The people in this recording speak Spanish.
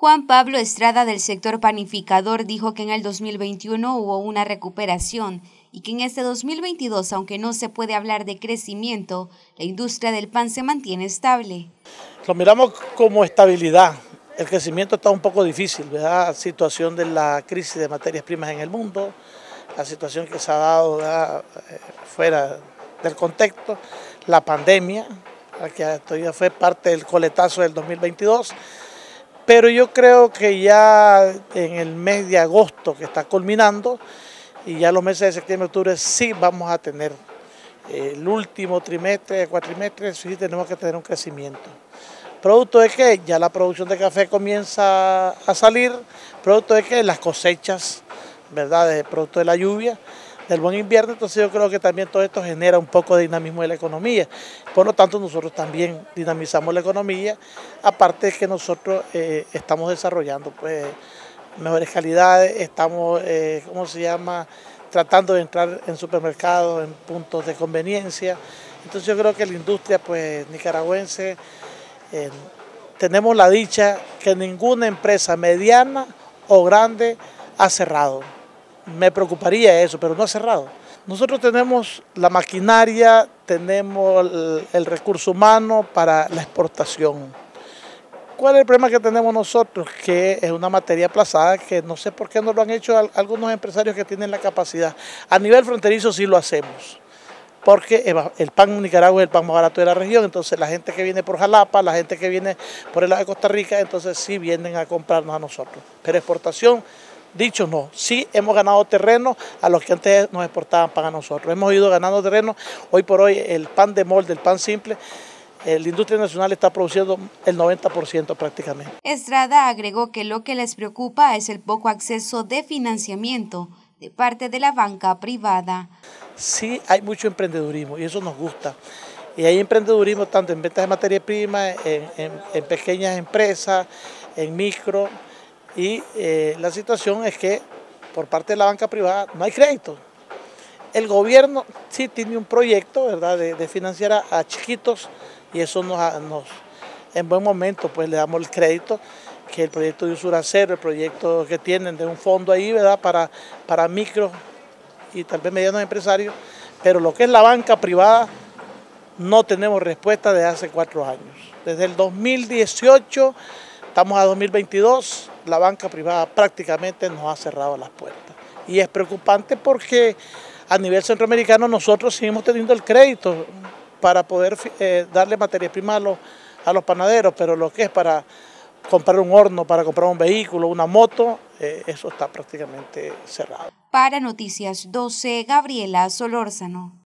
Juan Pablo Estrada del sector panificador dijo que en el 2021 hubo una recuperación y que en este 2022, aunque no se puede hablar de crecimiento, la industria del pan se mantiene estable. Lo miramos como estabilidad. El crecimiento está un poco difícil, ¿verdad? Situación de la crisis de materias primas en el mundo, la situación que se ha dado eh, fuera del contexto, la pandemia, que todavía fue parte del coletazo del 2022 pero yo creo que ya en el mes de agosto que está culminando y ya los meses de septiembre y octubre sí vamos a tener el último trimestre, cuatrimestre, sí tenemos que tener un crecimiento. Producto de que ya la producción de café comienza a salir, producto de que las cosechas, ¿verdad? Producto de la lluvia, del buen invierno, entonces yo creo que también todo esto genera un poco de dinamismo de la economía. Por lo tanto, nosotros también dinamizamos la economía, aparte de que nosotros eh, estamos desarrollando pues, mejores calidades, estamos, eh, ¿cómo se llama?, tratando de entrar en supermercados, en puntos de conveniencia. Entonces yo creo que la industria pues, nicaragüense, eh, tenemos la dicha que ninguna empresa mediana o grande ha cerrado me preocuparía eso, pero no ha cerrado. Nosotros tenemos la maquinaria, tenemos el, recurso humano para la exportación. ¿Cuál es el problema que tenemos nosotros? Que es una materia aplazada que no sé por qué no lo han hecho algunos empresarios que tienen la capacidad. A nivel fronterizo sí lo hacemos, porque el pan Nicaragua es el pan más barato de la región, entonces la gente que viene por Jalapa, la gente que viene por el lado de Costa Rica, entonces sí vienen a comprarnos a nosotros. Pero exportación Dicho no, sí hemos ganado terreno a los que antes nos exportaban pan a nosotros. Hemos ido ganando terreno. Hoy por hoy el pan de molde, el pan simple, eh, la industria nacional está produciendo el 90% prácticamente. Estrada agregó que lo que les preocupa es el poco acceso de financiamiento de parte de la banca privada. Sí, hay mucho emprendedurismo y eso nos gusta. Y hay emprendedurismo tanto en ventas de materia prima, en pequeñas empresas, en micro y eh, la situación es que por parte de la banca privada no hay crédito. El gobierno sí tiene un proyecto ¿verdad? De, financiar a, chiquitos y eso nos, nos, en buen momento pues le damos el crédito que el proyecto de usura cero, el proyecto que tienen de un fondo ahí ¿verdad? Para, para micro y tal vez medianos empresarios, pero lo que es la banca privada no tenemos respuesta desde hace cuatro años. Desde el 2018 estamos a 2022 la banca privada prácticamente nos ha cerrado las puertas. Y es preocupante porque a nivel centroamericano nosotros seguimos teniendo el crédito para poder eh, darle materia prima a los, panaderos, pero lo que es para comprar un horno, para comprar un vehículo, una moto, eh, eso está prácticamente cerrado. Para Noticias 12, Gabriela Solórzano.